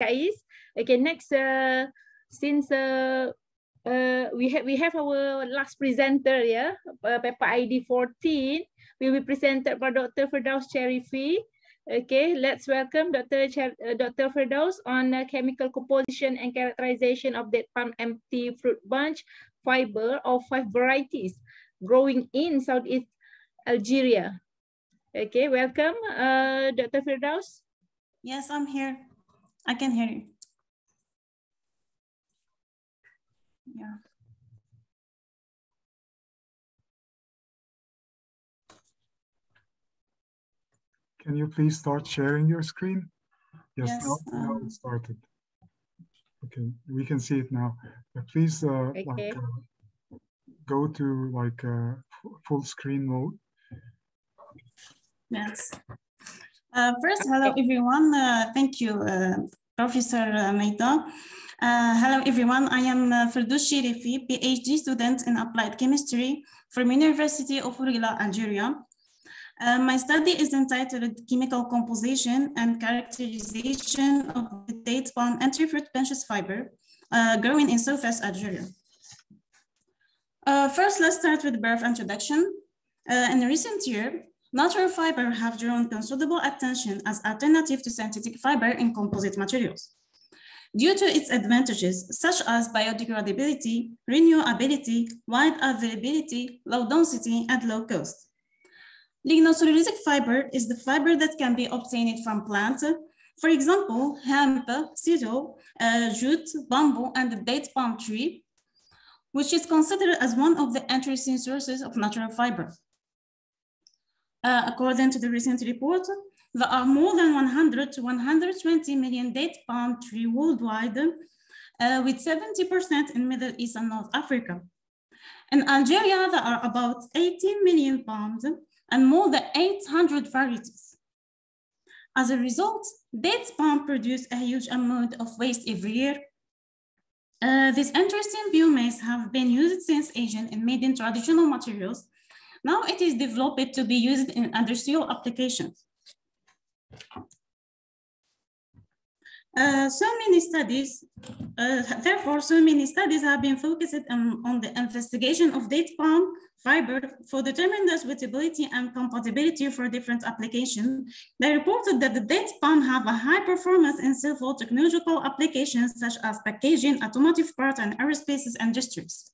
Kais. Okay, next, uh, since uh, uh, we have we have our last presenter, yeah, uh, paper ID 14, will be presented by Dr. Firdaus Cherifi. Okay, let's welcome Dr. Cher uh, Dr. Firdaus on uh, chemical composition and characterization of date palm empty fruit bunch fiber of five varieties growing in Southeast Algeria. Okay, welcome, uh, Dr. Firdaus. Yes, I'm here. I can hear you. Yeah. Can you please start sharing your screen? Yes, Yes, now, now um, it started. Okay, we can see it now. Uh, please, uh, Okay. like, uh, go to like uh, full screen mode. Yes. Uh, first, hello everyone. Uh, thank you, uh, Professor Maida. Uh, hello everyone. I am uh, Cherifi, PhD student in applied chemistry from University of Ouargla, Algeria. Uh, my study is entitled Chemical Composition and Characterization of the Date Palm and Tree Fruit Benches Fiber uh, growing in Southwest Algeria. Uh, first, let's start with brief introduction. Uh, in recent year, natural fiber have drawn considerable attention as alternative to synthetic fiber in composite materials. Due to its advantages, such as biodegradability, renewability, wide availability, low density, and low cost. Lignocellulosic fiber is the fiber that can be obtained from plants, for example, hemp, cedar, uh, jute, bamboo, and the date palm tree, which is considered as one of the interesting sources of natural fiber. Uh, according to the recent report, there are more than 100 to 120 million date palm tree worldwide, uh, with 70% in Middle East and North Africa. In Algeria, there are about 18 million palms and more than 800 varieties. As a result, date palm produce a huge amount of waste every year. Uh, these interesting biomass have been used since ancient and made in traditional materials. Now it is developed to be used in industrial applications. Uh, so many studies, uh, therefore, so many studies have been focused on, on the investigation of date palm fiber for determining the suitability and compatibility for different applications. They reported that the date palm have a high performance in several technological applications such as packaging, automotive parts, and aerospace industries.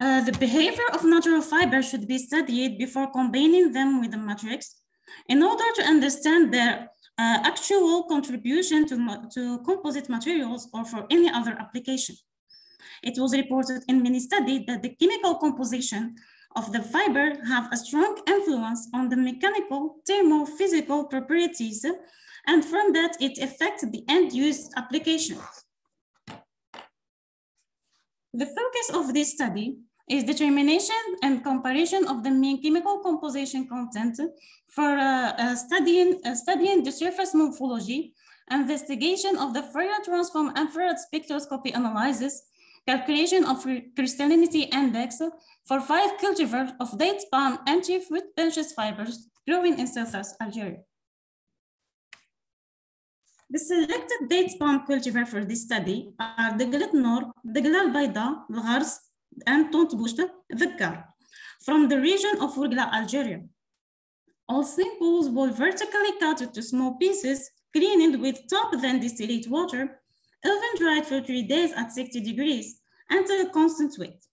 Uh, the behavior of natural fiber should be studied before combining them with the matrix in order to understand their uh, actual contribution to, to composite materials or for any other application. It was reported in many studies that the chemical composition of the fiber have a strong influence on the mechanical, thermophysical properties, and from that it affects the end-use application. The focus of this study is determination and comparison of the main chemical composition content for uh, uh, studying, uh, studying the surface morphology, investigation of the Fourier transform infrared spectroscopy analysis, calculation of crystallinity index for five cultivars of date palm and tree fruit benches fibers growing in Southwest Algeria. The selected date palm cultivar for this study are the Galet Nor, the Galal Baida, the Ghars, and Tontboucht, Dhakkar, from the region of Ouargla, Algeria. All samples were vertically cut into small pieces, cleaned with top then distillate water, oven dried for three days at 60 degrees until a constant weight.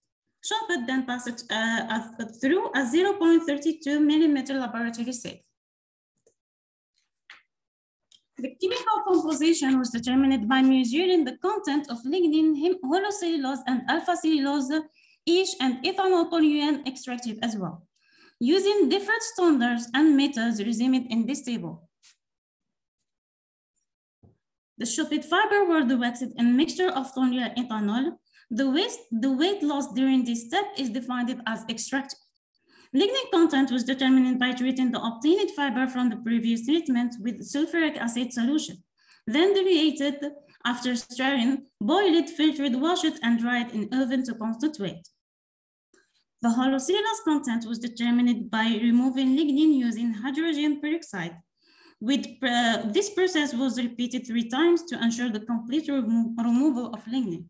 Chopped then passed uh, through a 0.32 millimeter laboratory sieve. The chemical composition was determined by measuring the content of lignin, holocellulose, and alpha cellulose, each and ethanol toluene extracted as well, using different standards and methods resumed in this table. The chopped fiber were waxed in mixture of toluene ethanol. The, waste, the weight loss during this step is defined as extracted. Lignin content was determined by treating the obtained fiber from the previous treatment with sulfuric acid solution, then deviated after stirring, boiled, it filtered, washed, it and dried in oven to weight. The holocellulose content was determined by removing lignin using hydrogen peroxide. With, uh, this process was repeated three times to ensure the complete remo removal of lignin.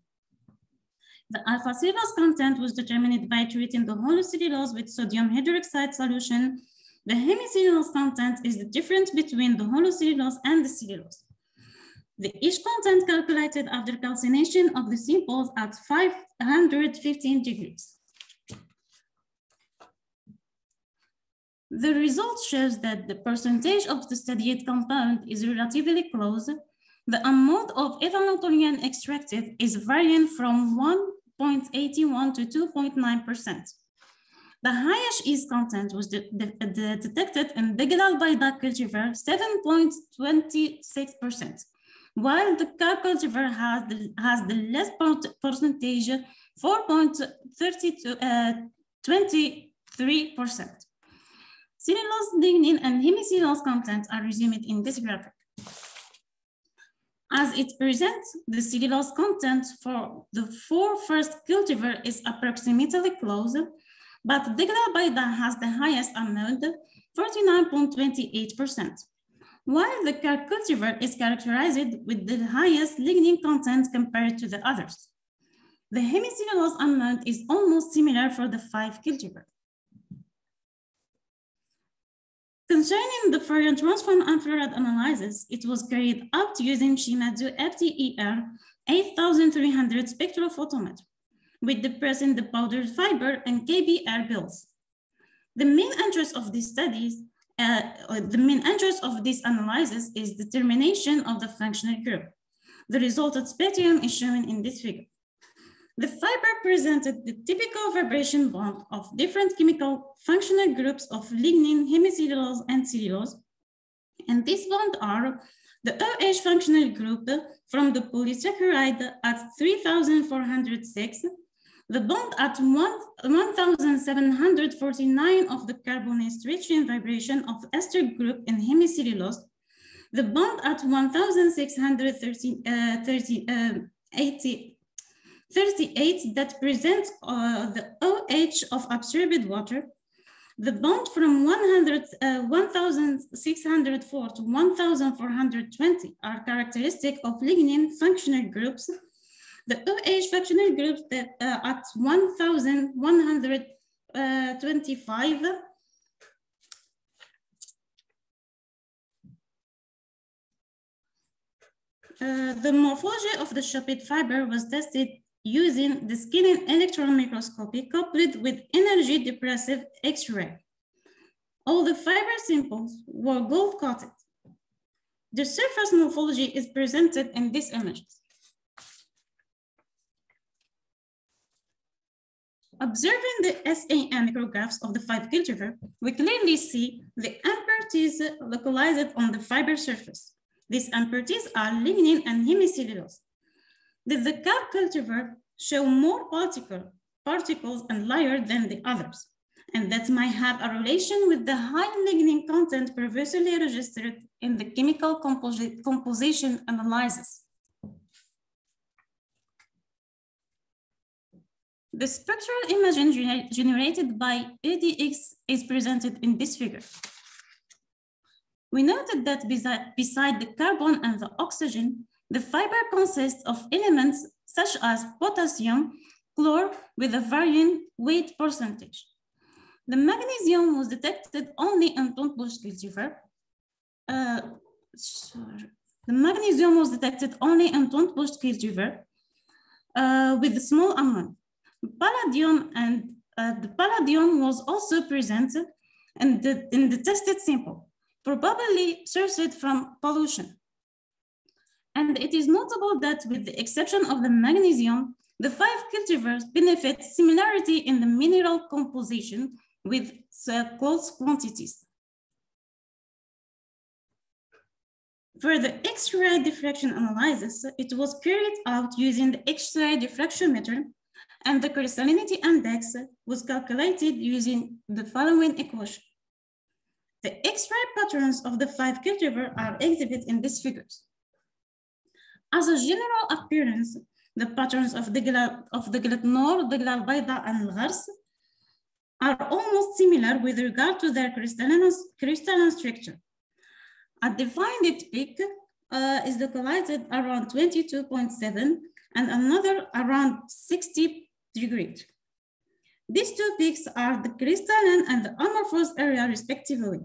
The alpha cellulose content was determined by treating the holocellulose with sodium hydroxide solution. The hemicellulose content is the difference between the holocellulose and the cellulose. The each content calculated after calcination of the samples at 515 degrees. The result shows that the percentage of the studied compound is relatively close. The amount of ethanol toluene extracted is varying from 1.81 to 2.9%. The highest yeast content was de de de detected in Deglal Bayda cultivar, 7.26%, while the car cultivar has the, has the less percentage, 4.23%. Uh, Cellulose, lignin, and hemicellulose content are resumed in this graphic. As it presents, the cellulose content for the four first cultivar is approximately close, but Deglal has the highest amount, 49.28%, while the Car cultivar is characterized with the highest lignin content compared to the others. The hemicellulose amount is almost similar for the five cultivar. Concerning the Fourier transform infrared analysis, it was carried out using Shimadzu FTIR 8300 spectrophotometer with the present the powdered fiber and KBR bills. The main interest of these studies, uh, the main interest of this analysis is determination of the functional group. The resulted spectrum is shown in this figure. The fiber presented the typical vibration bond of different chemical functional groups of lignin, hemicellulose, and cellulose. And these bonds are the OH functional group from the polysaccharide at 3406, the bond at 1749 of the carbonate stretching vibration of ester group in hemicellulose, the bond at 1630, uh, 30, uh, 80, 38 that presents uh, the OH of absorbed water. The bond from 100, uh, 1604 to 1420 are characteristic of lignin functional groups. The OH functional groups that uh, at 1125 Uh, the morphology of the Chopit fiber was tested using the scanning electron microscopy coupled with energy dispersive X-ray. All the fiber samples were gold coated. The surface morphology is presented in this image. Observing the SEM micrographs of the five cultivar, we clearly see the impurities localized on the fiber surface. These impurities are lignin and hemicellulose. Did the cow cultivar show more particle, particles and layer than the others? And that might have a relation with the high lignin content previously registered in the chemical composition analysis. The spectral imaging gener generated by EDX is presented in this figure. We noted that beside the carbon and the oxygen, the fiber consists of elements such as potassium, chlor with a varying weight percentage. The magnesium was detected only in Tonbush cultivar. Uh, sorry. The magnesium was detected only in Tonbush cultivar uh, with a small amount. Palladium and uh, the palladium was also present in the, in the tested sample, probably sourced from pollution. And it is notable that with the exception of the magnesium, the five cultivars benefit similarity in the mineral composition with close quantities. For the X-ray diffraction analysis, it was carried out using the X-ray diffractiometer and the crystallinity index was calculated using the following equation. The X-ray patterns of the five cultivar are exhibited in these figures. As a general appearance, the patterns of the of the Glatnor, the Bayda, and Ghars are almost similar with regard to their crystalline, crystalline structure. A defined peak uh, is localized around 22.7 and another around 60 degrees. These two peaks are the crystalline and the amorphous area respectively,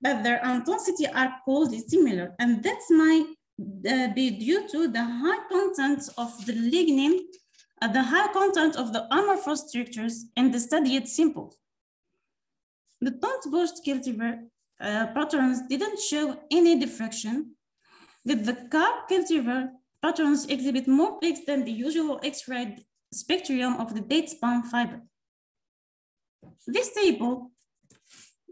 but their intensity are coldly similar, and that's might uh, be due to the high content of the lignin, uh, the high content of the amorphous structures in the studied samples. The Tont-Bush cultivar uh, patterns didn't show any diffraction, with the carb cultivar patterns exhibit more peaks than the usual X-ray spectrum of the date palm fiber. This table,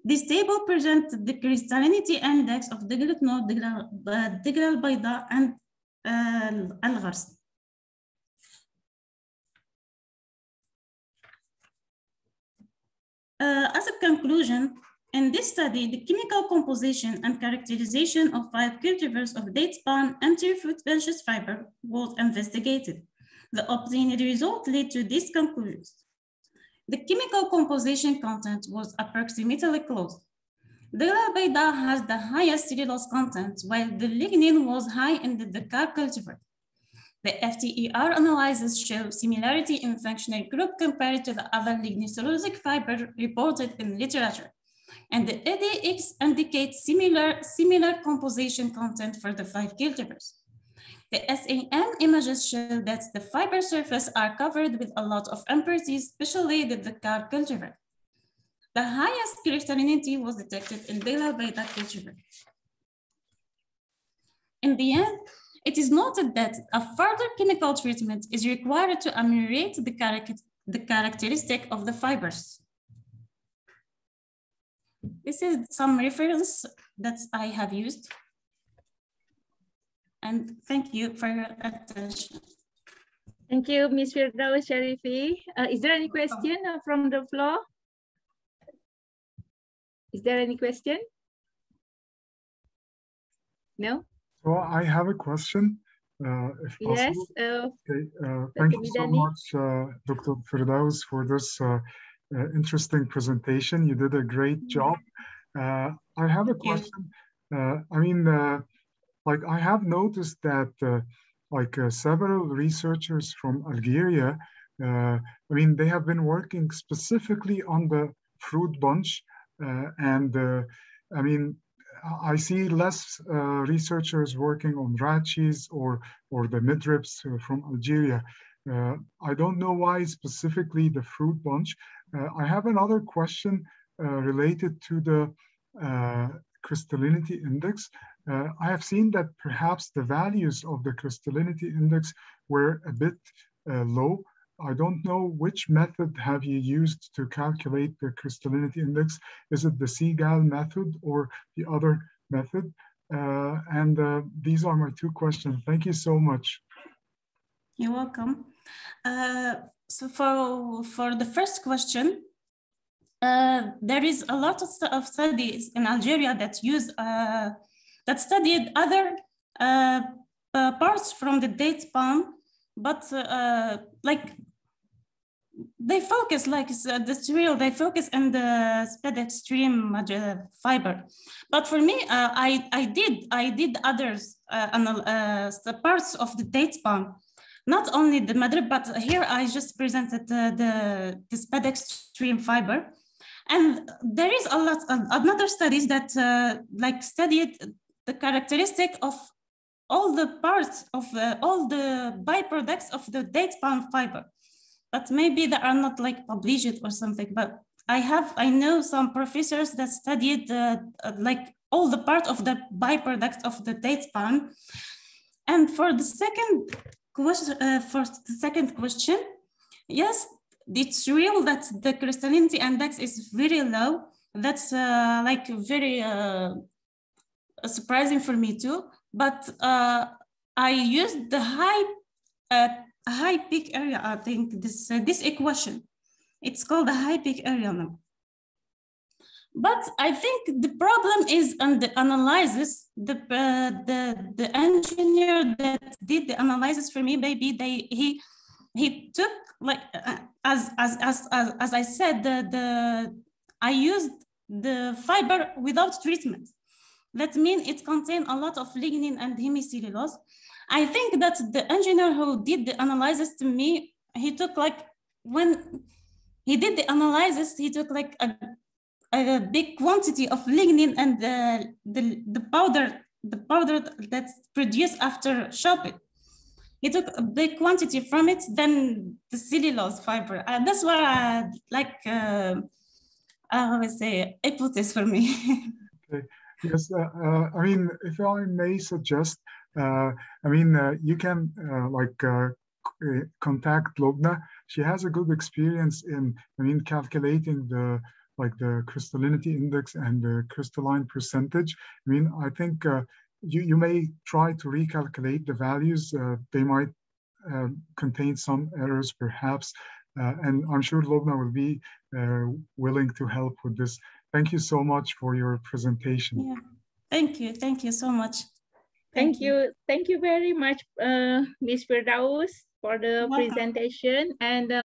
this table presents the crystallinity index of Deglet Nour, Degla al-Bayda, and uh, Al-Ghars. Uh, as a conclusion, in this study, the chemical composition and characterization of five cultivars of date palm anterior fruit benches fiber was investigated. The obtained result led to these conclusions. The chemical composition content was approximately close. The Bayda has the highest cellulose content, while the lignin was high in the Dakar cultivar. The FTIR analysis show similarity in functional group compared to the other lignocellulosic fiber reported in literature. And the EDX indicates similar, similar composition content for the five cultivars. The SEM images show that the fiber surface are covered with a lot of impurities, especially the Dakar cultivar. The highest crystallinity was detected in Bela Beta cultivar. In the end, it is noted that a further chemical treatment is required to ameliorate the, char the characteristic of the fibers. This is some reference that I have used. And thank you for your attention. Thank you, Ms. Firdaus Cherifi. Uh, is there any question uh, from the floor? Is there any question? No? So I have a question, uh, if possible. Yes. Uh, okay. Uh, thank you so much, uh, Dr. Firdaus, for this uh, uh, interesting presentation. You did a great Mm-hmm. job. I have a question. I mean, like I have noticed that uh, like uh, several researchers from Algeria, uh, I mean, they have been working specifically on the fruit bunch. Uh, and uh, I mean, I see less uh, researchers working on rachis or, or the midribs from Algeria. I don't know why specifically the fruit bunch. I have another question related to the crystallinity index. Uh, I have seen that perhaps the values of the crystallinity index were a bit uh, low. I don't know which method have you used to calculate the crystallinity index. Is it the Segal method or the other method? Uh, and uh, these are my two questions. Thank you so much. You're welcome. Uh, so for, for the first question, uh, there is a lot of, of, studies in Algeria that use uh, that studied other uh, parts from the date palm, but like they focus like uh, the cereal, they focus on the spadix stream fiber. But for me, uh, I, I did I did others uh, parts of the date palm, not only the midrib, but here I just presented the, the spadix stream fiber. And there is a lot of another studies that uh, like studied the characteristic of all the parts of uh, all the byproducts of the date palm fiber. But maybe they are not like published or something, but I have, I know some professors that studied uh, like all the part of the byproducts of the date palm. And for the second question, uh, for the second question, yes, it's real that the crystallinity index is very low. That's uh, like very uh, surprising for me too. But uh, I used the high uh, high peak area. I think this uh, this equation. It's called the high peak area now. But I think the problem is on the analysis. The uh, the the engineer that did the analysis for me, maybe they he he took like uh, as, as as as as I said the the I used the fiber without treatment that means it contains a lot of lignin and hemicellulose. I think that the engineer who did the analysis to me, he took like, when he did the analysis, he took like a, a big quantity of lignin and the, the, the powder, the powder that's produced after shopping. He took a big quantity from it, then the cellulose fiber. And that's what I like, uh, I would say, hypothesis for me. okay. Yes, uh, uh, I mean, if I may suggest, uh, I mean, uh, you can uh, like uh, contact Lobna. She has a good experience in, I mean, calculating the like the crystallinity index and the crystalline percentage. I mean, I think you, you may try to recalculate the values. they might contain some errors perhaps, and I'm sure Lobna will be willing to help with this. Thank you so much for your presentation. Yeah. Thank you. Thank you so much. Thank, Thank you. you. Thank you very much, uh, Ms. Firdaus, for the Welcome. presentation. And uh,